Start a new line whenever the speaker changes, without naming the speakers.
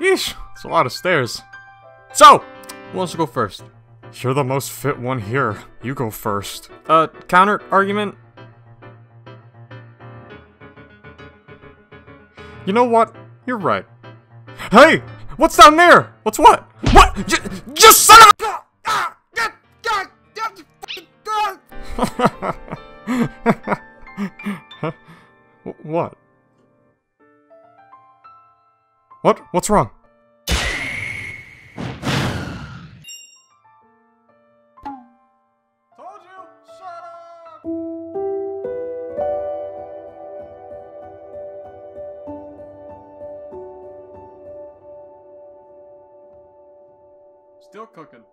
Yeesh, it's a lot of stairs. So, who wants to go first? You're the most fit one here. You go first. Uh, counter argument? You know what? You're right. Hey! What's down there? What's what? What? J just son of a- what? What? What's wrong? Still cooking.